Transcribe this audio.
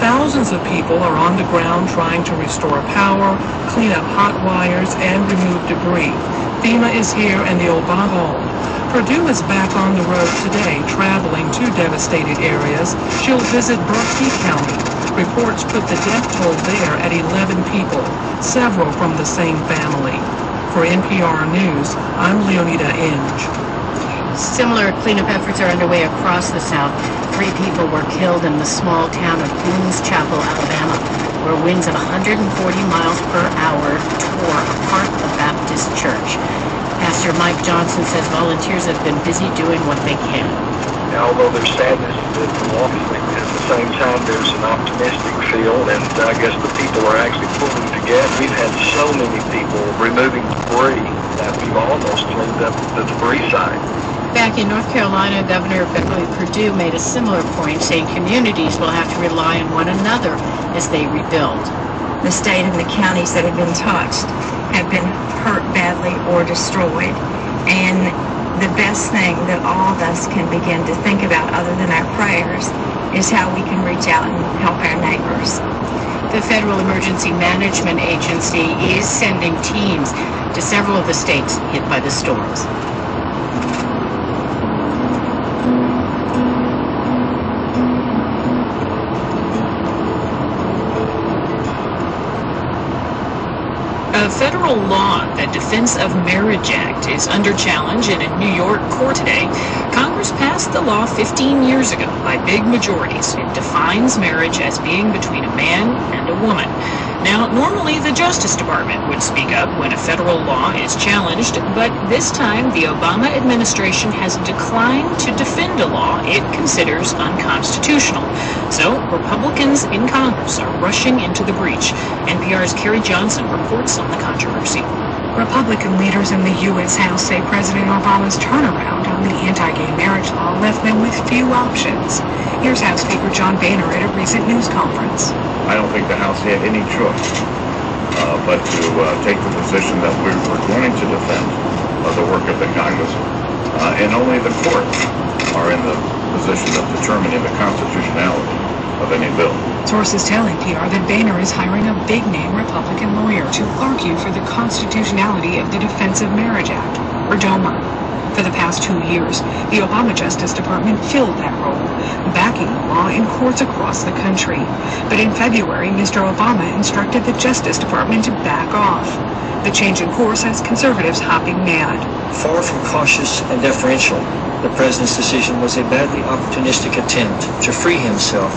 Thousands of people are on the ground trying to restore power, clean up hot wires, and remove debris. FEMA is here and the Obama home. Perdue is back on the road today, traveling to devastated areas. She'll visit Bertie County. Reports put the death toll there at 11 people, several from the same family. For NPR News, I'm Leoneda Inge. Similar cleanup efforts are underway across the South. Three people were killed in the small town of Boone's Chapel, Alabama, where winds of 140 miles per hour tore apart the Baptist church. Pastor Mike Johnson says volunteers have been busy doing what they can. Now, although there's sadness involved, at the same time there's an optimistic feel, and I guess the people are actually pulling together. We've had so many people removing debris that we've almost cleaned up the debris side. Back in North Carolina, Governor Beverly Perdue made a similar point, saying communities will have to rely on one another as they rebuild. The state and the counties that have been touched have been hurt badly or destroyed. And the best thing that all of us can begin to think about, other than our prayers, is how we can reach out and help our neighbors. The Federal Emergency Management Agency is sending teams to several of the states hit by the storms. A federal law, the Defense of Marriage Act, is under challenge in a New York court today. Congress passed the law 15 years ago by big majorities. It defines marriage as being between a man and a woman. Now, normally the Justice Department would speak up when a federal law is challenged, but this time the Obama administration has declined to defend a law it considers unconstitutional. So, Republicans in Congress are rushing into the breach. NPR's Carrie Johnson reports on the controversy. Republican leaders in the U.S. House say President Obama's turnaround on the anti-gay marriage law left them with few options. Here's House Speaker John Boehner at a recent news conference. I don't think the House had any choice uh, but to uh, take the position that we were going to defend uh, the work of the Congress. Uh, and only the courts are in the position of determining the constitutionality of any bill. Sources tell NPR that Boehner is hiring a big-name Republican lawyer to argue for the constitutionality of the Defense of Marriage Act, or DOMA. For the past two years, the Obama Justice Department filled that role, backing the law in courts across the country. But in February, Mr. Obama instructed the Justice Department to back off. The change in course has conservatives hopping mad. Far from cautious and deferential, the president's decision was a badly opportunistic attempt to free himself